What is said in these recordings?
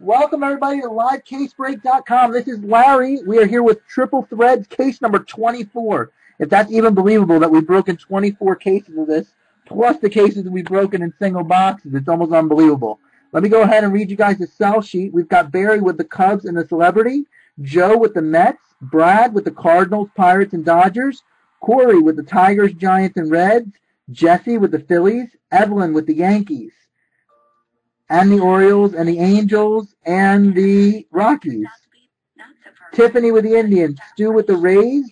Welcome everybody to livecasebreak.com. This is Larry. We are here with Triple Threads case number 24. If that's even believable that we've broken 24 cases of this, plus the cases we've broken in single boxes, it's almost unbelievable. Let me go ahead and read you guys the sell sheet. We've got Barry with the Cubs and the Celebrity, Joe with the Mets, Brad with the Cardinals, Pirates, and Dodgers, Corey with the Tigers, Giants, and Reds, Jesse with the Phillies, Evelyn with the Yankees, and the Orioles, and the Angels, and the Rockies. Tiffany with the Indians, Stu with the Rays,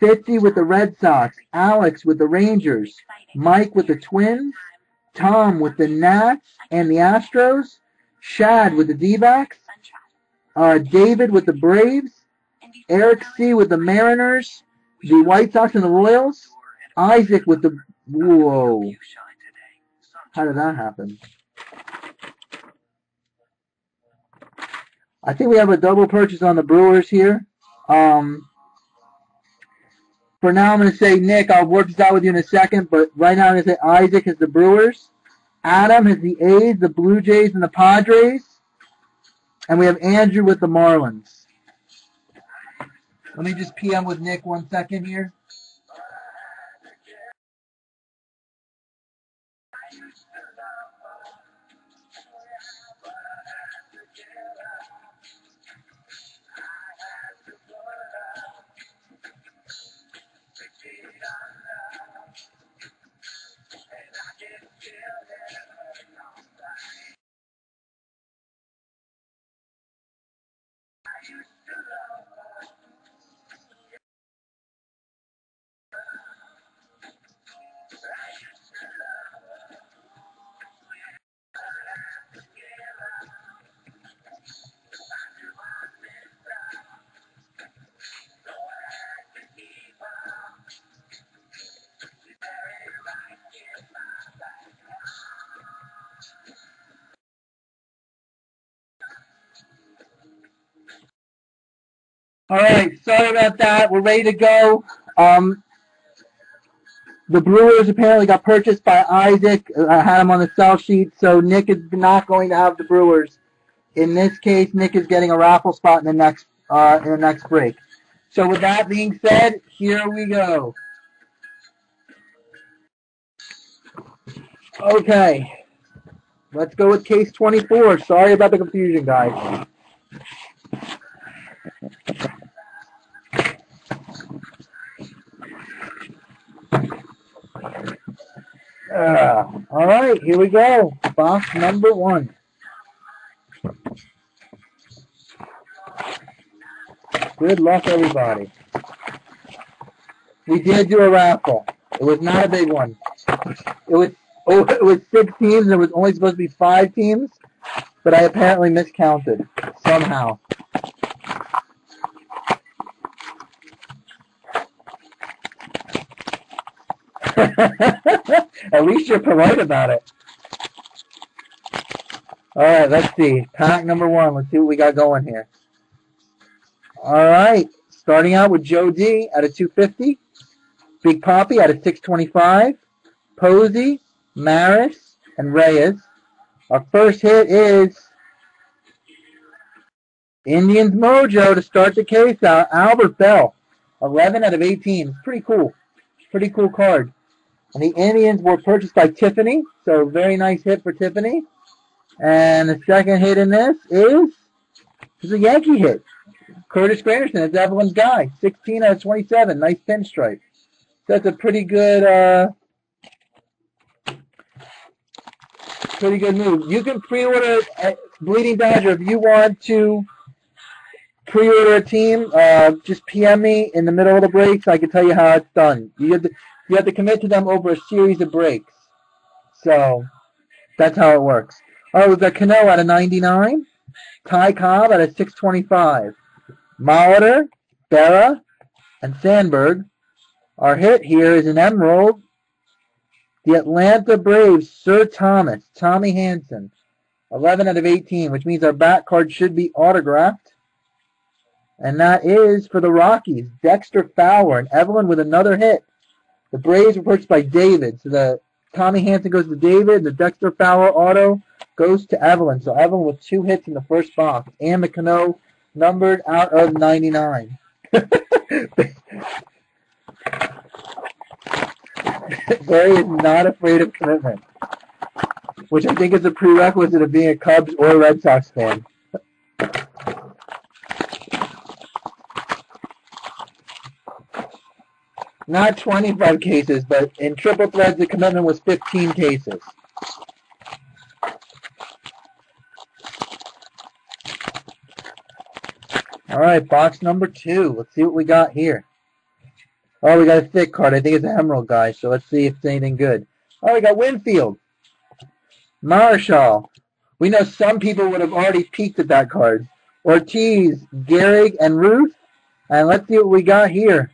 Fitzy with the Red Sox, Alex with the Rangers, Mike with the Twins, Tom with the Nats and the Astros, Shad with the D-backs, uh, David with the Braves, Eric C. with the Mariners, the White Sox and the Royals, Isaac with the whoa. How did that happen? I think we have a double purchase on the Brewers here. Um, for now, I'm going to say Nick. I'll work this out with you in a second, but right now I'm going to say Isaac is the Brewers. Adam is the A's, the Blue Jays, and the Padres. And we have Andrew with the Marlins. Let me just PM with Nick one second here. All right, sorry about that. We're ready to go. Um, the Brewers apparently got purchased by Isaac. I had him on the sell sheet, so Nick is not going to have the Brewers. In this case, Nick is getting a raffle spot in the next uh, in the next break. So with that being said, here we go. Okay, let's go with case 24. Sorry about the confusion, guys. Uh, all right, here we go. Box number one. Good luck, everybody. We did do a raffle. It was not a big one. It was oh, it was six teams. It was only supposed to be five teams, but I apparently miscounted somehow. At least you're polite about it. All right, let's see. Pack number one. Let's see what we got going here. All right, starting out with Joe D at a 250. Big Poppy at a 625. Posey, Maris, and Reyes. Our first hit is Indians Mojo to start the case out. Albert Belle, 11 out of 18. Pretty cool. Pretty cool card. And the Indians were purchased by Tiffany, so very nice hit for Tiffany. And the second hit in this is, is a Yankee hit. Curtis Granderson, it's Evelyn's guy. 16 out of 27. Nice pinstripe. So that's a pretty good, uh, pretty good move. You can pre-order Bleeding Dodger if you want to pre-order a team. Uh, just PM me in the middle of the break so I can tell you how it's done. You have to, you have to commit to them over a series of breaks. So that's how it works. Oh, right, we've got Cano at a 99, Ty Cobb at a 625, Molitor, Berra, and Sandberg. Our hit here is an emerald. The Atlanta Braves, Sir Thomas, Tommy Hanson, 11 out of 18, which means our back card should be autographed. And that is for the Rockies, Dexter Fowler and Evelyn with another hit. The Braves were purchased by David. So the Tommy Hanson goes to David. The Dexter Fowler auto goes to Evelyn. So Evelyn with two hits in the first box. And the Cano numbered out of 99. Barry is not afraid of commitment, which I think is a prerequisite of being a Cubs or Red Sox fan. Not 25 cases, but in triple threads, the commitment was 15 cases. All right, box number two. Let's see what we got here. Oh, we got a thick card. I think it's an Emerald guy, so let's see if it's anything good. Oh, we got Winfield. Marshall. We know some people would have already peeked at that card. Ortiz, Gehrig, and Ruth. And let's see what we got here.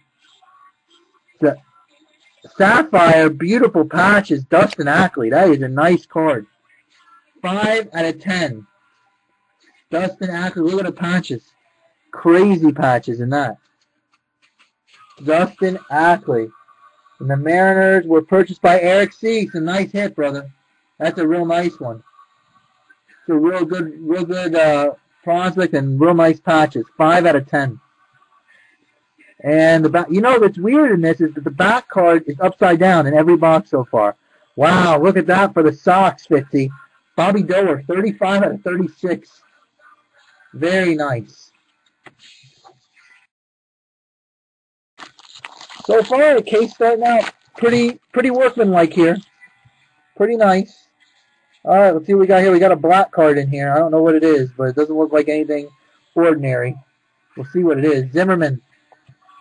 Sapphire, beautiful patches, Dustin Ackley. That is a nice card. Five out of ten. Dustin Ackley, look at the patches. Crazy patches in that. Dustin Ackley. And the Mariners were purchased by Eric C. a nice hit, brother. That's a real nice one. It's a real good, real good uh, prospect and real nice patches. Five out of ten. And the back, you know what's weird in this is that the back card is upside down in every box so far. Wow, look at that for the Sox 50. Bobby Doerr, 35 out of 36. Very nice. So far, the case starting out pretty pretty workmanlike here. Pretty nice. All right, let's see what we got here. We got a black card in here. I don't know what it is, but it doesn't look like anything ordinary. We'll see what it is. Zimmerman,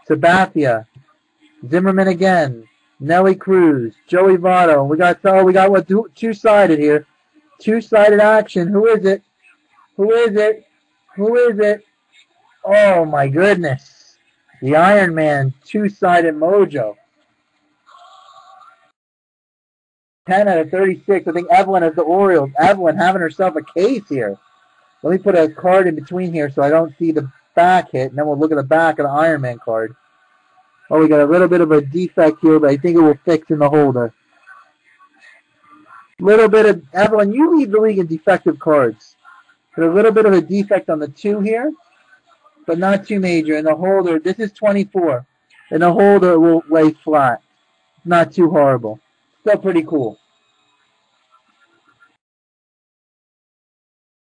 Sabathia, Zimmerman again, Nelly Cruz, Joey Votto. We got oh, we got what two sided here, two sided action. Who is it? Who is it? Who is it? Oh my goodness. The Iron Man two-sided mojo. 10 out of 36. I think Evelyn has the Orioles. Evelyn having herself a case here. Let me put a card in between here so I don't see the back hit, and then we'll look at the back of the Iron Man card. Oh, we got a little bit of a defect here, but I think it will fix in the holder. Little bit of Evelyn, you lead the league in defective cards. Got a little bit of a defect on the two here but not too major. And the holder, this is 24. And the holder will lay flat. Not too horrible. Still pretty cool.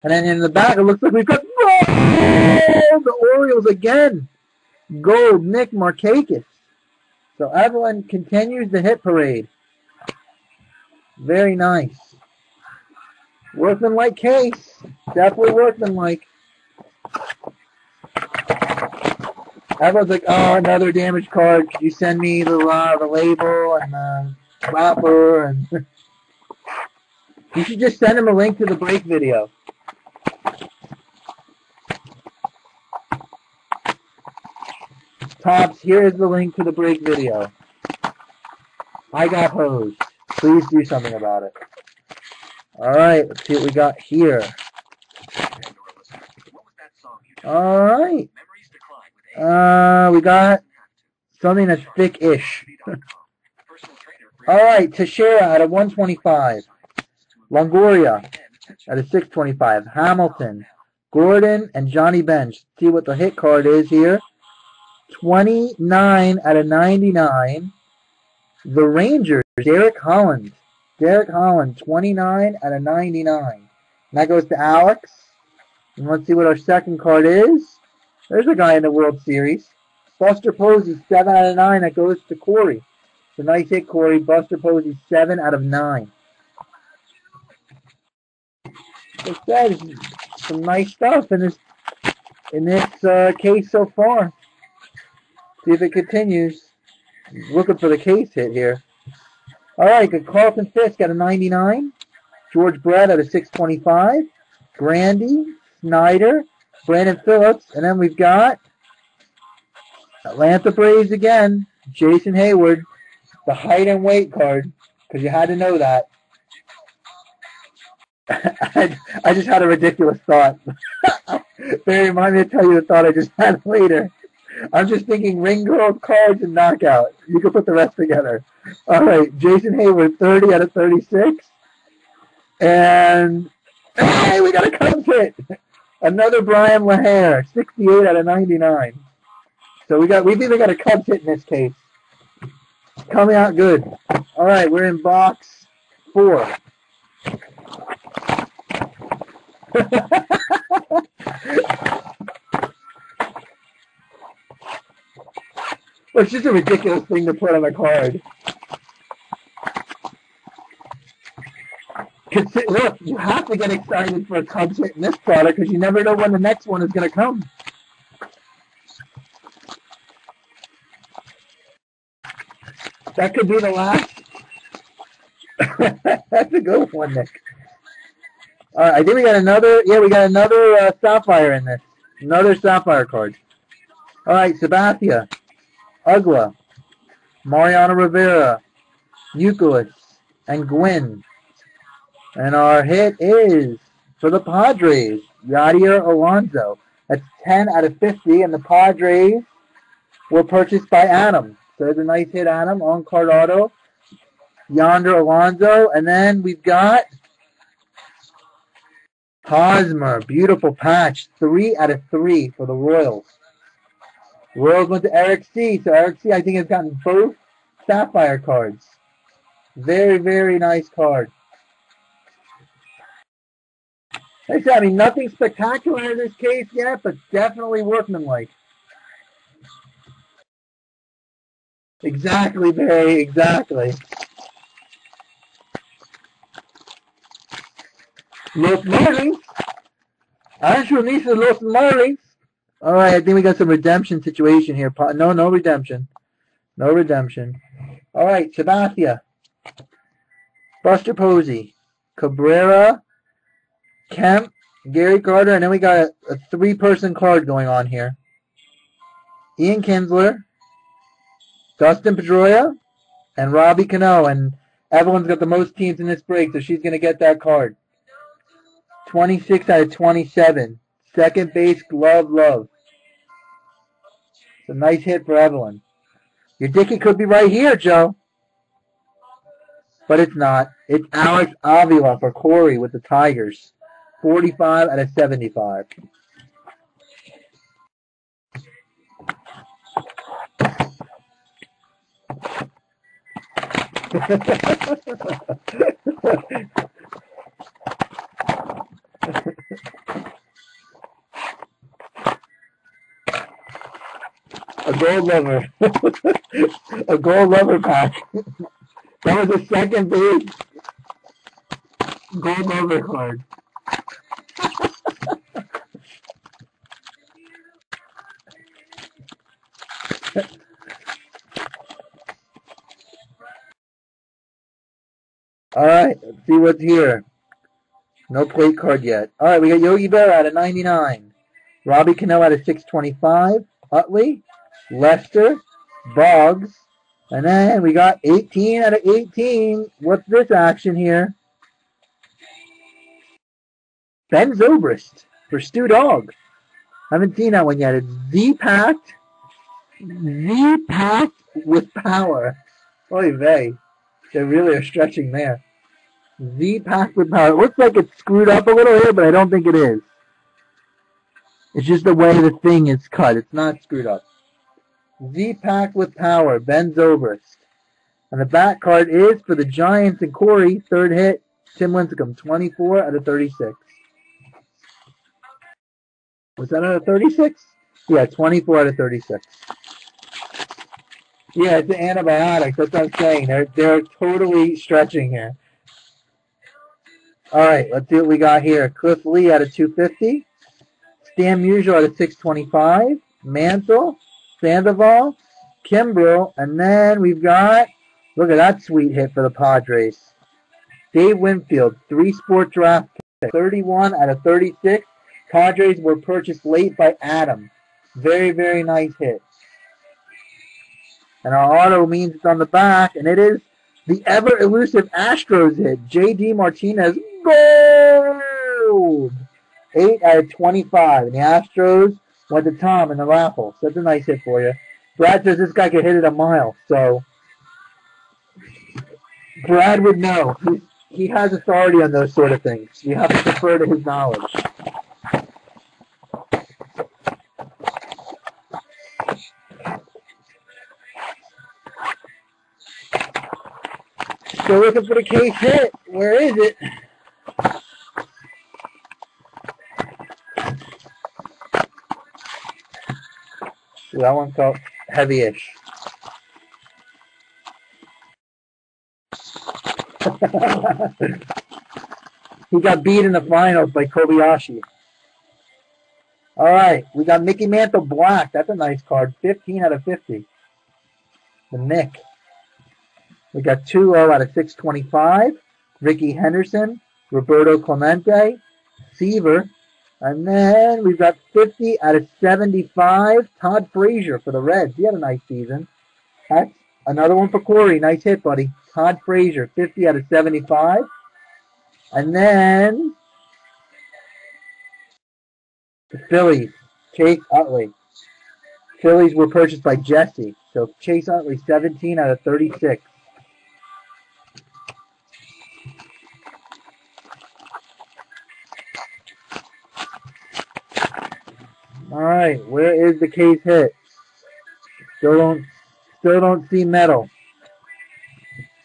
And then in the back, it looks like we've got oh, the Orioles again. Gold, Nick Markakis. So Evelyn continues the hit parade. Very nice. Workman-like case. Definitely workman-like. Everyone's like, oh, another damaged card. Could you send me the uh, the label and the wrapper? And you should just send him a link to the break video. Topps, here is the link to the break video. I got hosed. Please do something about it. Alright, let's see what we got here. Alright. Uh, we got something that's thick-ish. All right, Teixeira at a 125. Longoria at a 625. Hamilton, Gordon, and Johnny Bench. See what the hit card is here. 29 out of 99. The Rangers, Derek Holland. Derek Holland, 29 out of 99. And that goes to Alex. And let's see what our second card is. There's a guy in the World Series. Buster Posey, 7 out of 9. That goes to Corey. A nice hit, Corey. Buster Posey, 7 out of 9. Like that is some nice stuff in this in this uh, case so far. See if it continues. Looking for the case hit here. All right, good. Carlton Fisk at a 99. George Brett at a 625. Grandy, Snyder, Brandon Phillips, and then we've got Atlanta Braves again, Jason Heyward, the height and weight card, because you had to know that. I, just had a ridiculous thought. they remind me to tell you the thought I just had later. I'm just thinking ring girl cards and knockout. You can put the rest together. All right, Jason Heyward, 30 out of 36. And Hey, we got a Cubs hit. Another Bryan LaHair, 68 out of 99. So we got we've even got a Cubs hit in this case. Coming out good. All right, we're in box four. it's just a ridiculous thing to put on a card. Look, you have to get excited for a Cubs hit in this product because you never know when the next one is going to come. That could be the last. That's a good one, Nick. All right, I think we got another. Yeah, we got another uh, Sapphire in this. Another Sapphire card. All right, Sabathia, Uggla, Mariano Rivera, Youkilis, and Gwynn. And our hit is for the Padres, Yonder Alonso. That's 10 out of 50, and the Padres were purchased by Adam. So there's a nice hit, Adam, on card auto. Yonder Alonso, and then we've got Hosmer, beautiful patch, three out of three for the Royals. Royals went to Eric C. So Eric C. I think has gotten both Sapphire cards. Very, very nice card. I said, I mean, nothing spectacular in this case yet, but definitely workmanlike. Exactly, Barry, exactly. Los Marlins. Ancho Nisa Los Marlins. All right, I think we got some redemption situation here. No, no redemption. No redemption. All right, Sabathia. Buster Posey. Cabrera. Kemp. Gary Carter. And then we got a, a three-person card going on here. Ian Kinsler. Dustin Pedroia. And Robbie Cano. And Evelyn's got the most teams in this break, so she's going to get that card. 26 out of 27. Second base, glove, love. It's a nice hit for Evelyn. Your Dickey could be right here, Joe. But it's not. It's Alex Avila for Corey with the Tigers. 45 out of 75. a gold lover. a gold lover pack. that was the second big gold lover card. All right, let's see what's here. No plate card yet. All right, we got Yogi Berra out of 99. Robbie Cano out of 625. Utley, Lester, Boggs, and then we got 18 out of 18. What's this action here? Ben Zobrist for Stu Dog. Haven't seen that one yet. It's Z-Packed. Z-Packed with power. Oy vey. They really are stretching there. Z packed with power. It looks like it's screwed up a little here, but I don't think it is. It's just the way the thing is cut. It's not screwed up. Z packed with power. Ben Zobrist. And the back card is for the Giants and Corey. Third hit. Tim Lincecum. 24 out of 36. Was that out of 36? Yeah, 24 out of 36. Yeah, it's an antibiotic. That's what I'm saying. They're they're totally stretching here. All right, let's see what we got here. Cliff Lee at a 250. Stan Musial at a 625. Mantle, Sandoval, Kimbrel, and then we've got, look at that sweet hit for the Padres. Dave Winfield, three sport draft pick, 31 out of 36. Padres were purchased late by Adam. Very, very nice hit. And our auto means it's on the back, and it is the ever elusive Astros hit. J.D. Martinez, gold! 8 out of 25. And the Astros went to Tom in the raffle. That's a nice hit for you. Brad says this guy could hit it a mile, so Brad would know. He's, he has authority on those sort of things. You have to defer to his knowledge. Still looking for the case hit. Where is it? That one felt heavy-ish. he got beat in the finals by Kobayashi. All right, we got Mickey Mantle Black. That's a nice card. 15 out of 50. The Nick. We got 2-0 out of 625. Rickey Henderson, Roberto Clemente, Seaver, and then we've got 50 out of 75. Todd Frazier for the Reds. He had a nice season. That's another one for Corey. Nice hit, buddy. Todd Frazier, 50 out of 75. And then the Phillies, Chase Utley. Phillies were purchased by Jesse. So Chase Utley, 17 out of 36. All right, where is the case hit? Still don't, still don't see metal.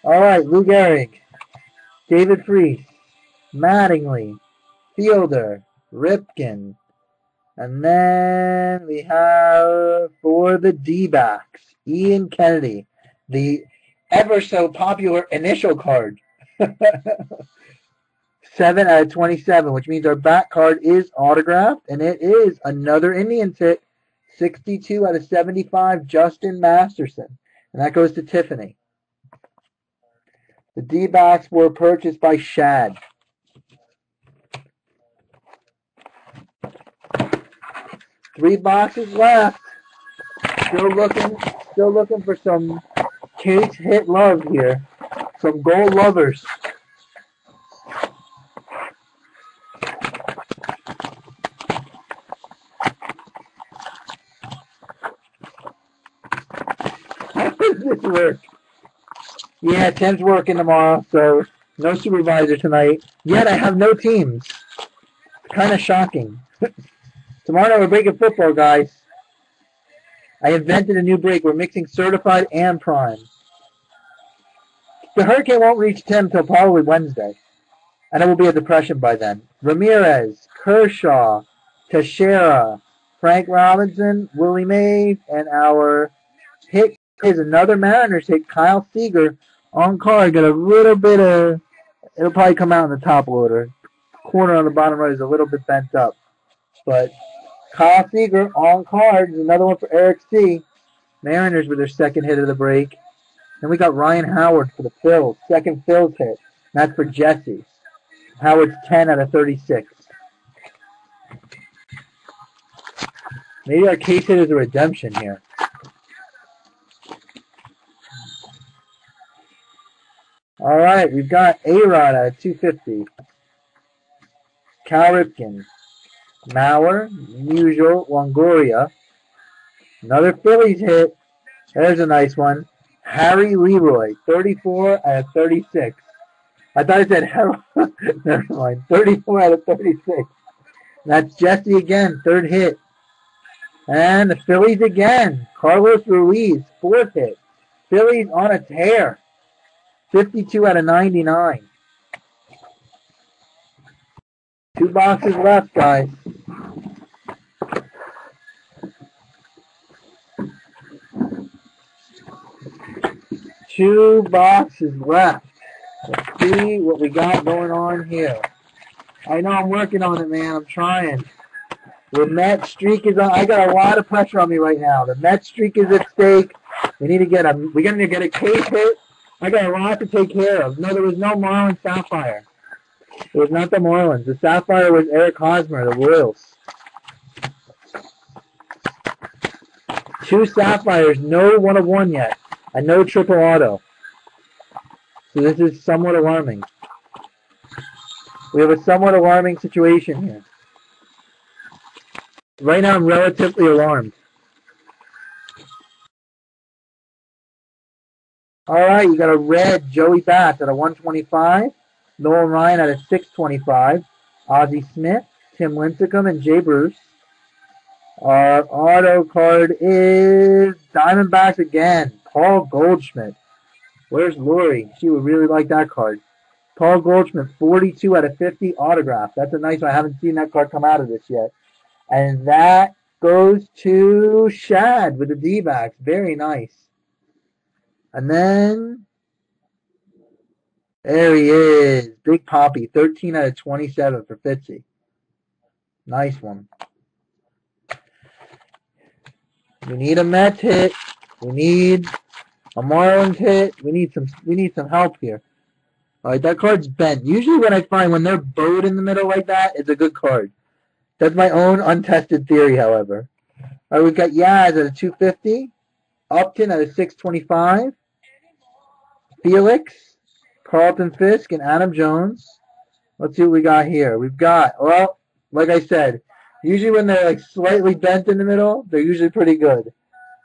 All right, Lou Gehrig, David Freese, Mattingly, Fielder, Ripken, and then we have for the D-backs, Ian Kennedy, the ever so popular initial card. 7 out of 27, which means our back card is autographed, and it is another Indians hit, 62 out of 75, Justin Masterson. And that goes to Tiffany. The D-backs were purchased by Shad. Three boxes left. Still looking, still looking for some case hit love here. Some gold lovers. How does this work? Yeah, Tim's working tomorrow, so no supervisor tonight. Yet I have no teams. Kind of shocking. tomorrow we're breaking football, guys. I invented a new break. We're mixing certified and prime. The hurricane won't reach Tim till probably Wednesday, and it will be a depression by then. Ramirez, Kershaw, Teixeira, Frank Robinson, Willie Mays, and our hit is another Mariners hit, Kyle Seager, on card. Got a little bit of, it'll probably come out in the top loader. Corner on the bottom right is a little bit bent up. But Kyle Seager on card is another one for Eric C. Mariners with their second hit of the break. Then we got Ryan Howard for the Phils, second Phils hit. That's for Jesse. Howard's 10 out of 36. Maybe our case hit is a redemption here. All right, we've got A-Rod at 250. Cal Ripken. Mauer, Musial, Longoria. Another Phillies hit. There's a nice one. Harry Leroy, 34 out of 36. I thought I said Harold. Never mind. 34 out of 36. That's Jesse again, third hit. And the Phillies again. Carlos Ruiz, fourth hit. Phillies on a tear. 52 out of 99. Two boxes left, guys. Two boxes left. Let's see what we got going on here. I know I'm working on it, man. I'm trying. The Met streak is on. I got a lot of pressure on me right now. The Met streak is at stake. We need to get a. We're gonna get a case hit. I got a lot to take care of. No, there was no Marlins Sapphire. It was not the Marlins. The Sapphire was Eric Hosmer, the Royals. Two Sapphires, no one of one yet, and no triple auto. So this is somewhat alarming. We have a somewhat alarming situation here. Right now I'm relatively alarmed. All right, you got a red Joey Bats at a 125. Nolan Ryan at a 625. Ozzie Smith, Tim Lincecum, and Jay Bruce. Our auto card is Diamondbacks again. Paul Goldschmidt. Where's Lori? She would really like that card. Paul Goldschmidt, 42 out of 50 autograph. That's a nice one. I haven't seen that card come out of this yet. And that goes to Shad with the D-backs. Very nice. And then there he is. Big Poppy, 13 out of 27 for Fitzy. Nice one. We need a Mets hit. We need a Marlins hit. We need some we need some help here. Alright, that card's bent. Usually when I find when they're bowed in the middle like that, it's a good card. That's my own untested theory, however. Alright, we've got Yaz at a 250. Upton at a 625. Felix, Carlton Fisk, and Adam Jones. Let's see what we got here. We've got, well, like I said, usually when they're like slightly bent in the middle, they're usually pretty good.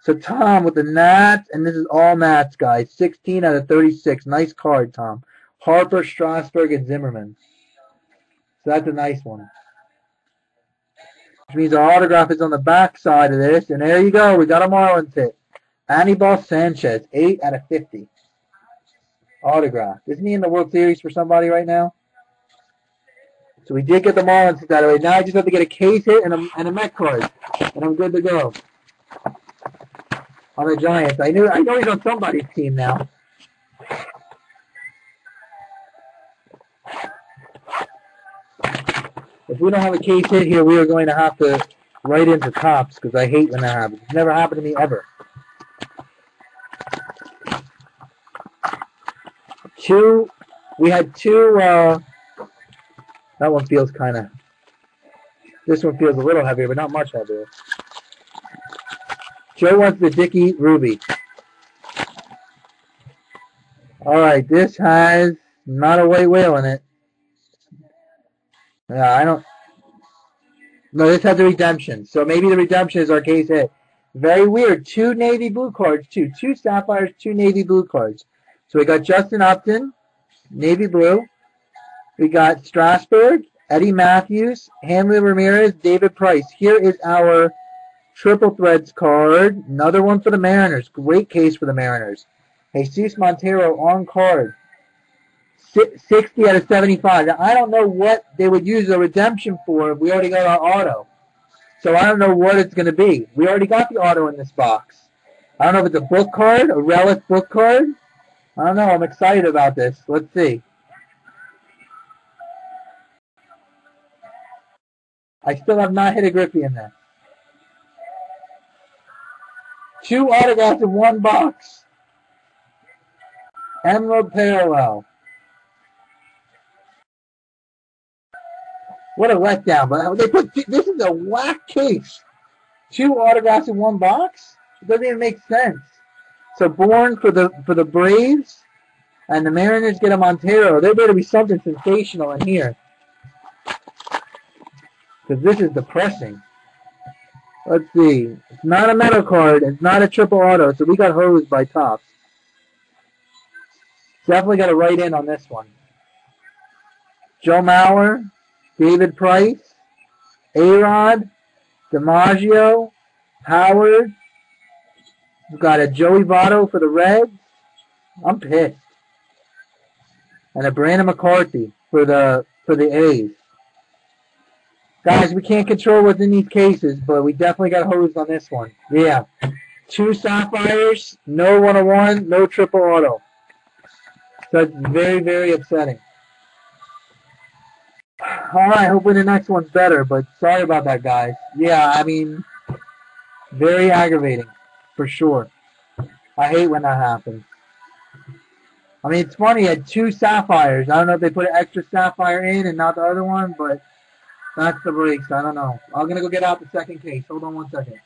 So Tom with the Nats, and this is all Nats, guys. 16 out of 36. Nice card, Tom. Harper, Strasburg, and Zimmerman. So that's a nice one. Which means our autograph is on the back side of this. And there you go. We got a Marlins hit. Anibal Sanchez, 8 out of 50. Autograph. Isn't he in the World Series for somebody right now? So we did get the Marlins that way. Now I just have to get a case hit and a, and a Met card. And I'm good to go. On the Giants. I knew I know he's on somebody's team now. If we don't have a case hit here, we are going to have to write into Topps because I hate when that happens. It's never happened to me ever. Two, we had two, uh, that one feels kind of, this one feels a little heavier, but not much heavier. Joe wants the Dicky Ruby. Alright, this has not a white whale in it. Yeah, I don't. No, this has a redemption. So maybe the redemption is our case hit. Very weird. Two navy blue cards, two. Two sapphires, two navy blue cards. So we got Justin Upton, navy blue. We got Strasburg, Eddie Mathews, Hanley Ramirez, David Price. Here is our triple threads card. Another one for the Mariners. Great case for the Mariners. Jesus Montero on card. 60 out of 75. Now, I don't know what they would use the redemption for if we already got our auto. So I don't know what it's going to be. We already got the auto in this box. I don't know if it's a book card, a relic book card. I don't know. I'm excited about this. Let's see. I still have not hit a Griffey in there. Two autographs in one box. Emerald Parallel. What a letdown. But they put this is a whack case. Two autographs in one box? It doesn't even make sense. So born for the for the Braves and the Mariners get a Montero. There better be something sensational in here. Because this is depressing. Let's see. It's not a metal card. It's not a triple auto. So we got hosed by Topps. Definitely got to write in on this one. Joe Mauer, David Price, A-Rod, DiMaggio, Howard. We've got a Joey Votto for the Reds. I'm pissed. And a Brandon McCarthy for the for the A's. Guys, we can't control what's in these cases, but we definitely got hosed on this one. Yeah. Two Sapphires, no 101, no triple auto. It's very, very upsetting. All right, hopefully the next one's better, but sorry about that, guys. Yeah, I mean, very aggravating, for sure. I hate when that happens. I mean, it's funny, I had two sapphires. I don't know if they put an extra sapphire in and not the other one, but that's the breaks. I don't know. I'm to go get out the second case. Hold on one second.